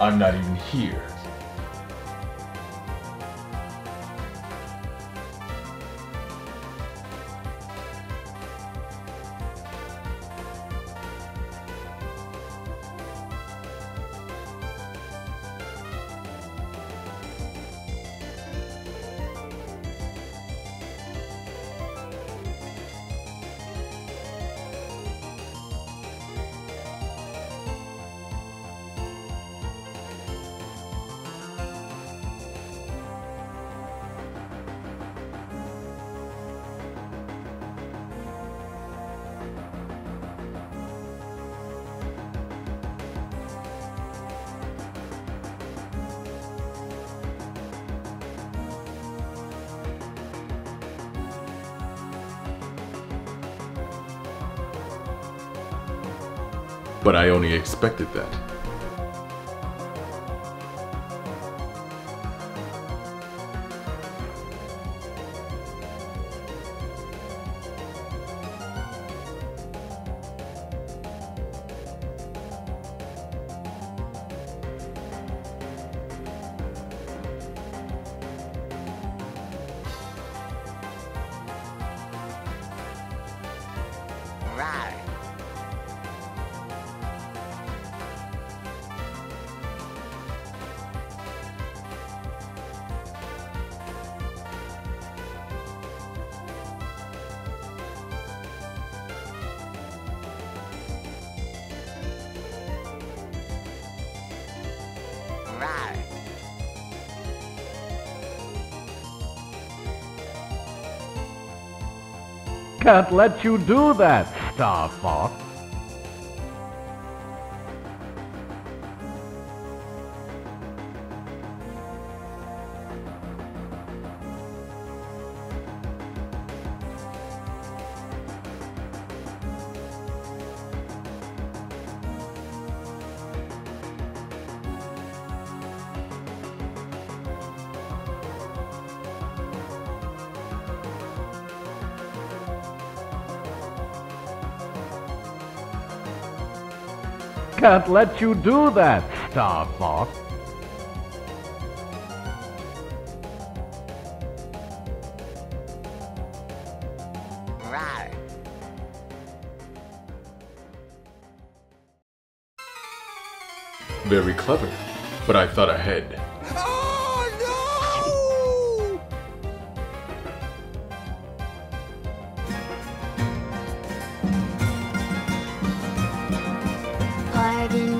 I'm not even here. But I only expected that. Right. Can't let you do that, Star Fox. Can't let you do that, Star Fox. Right. Very clever. But I thought ahead. Pardon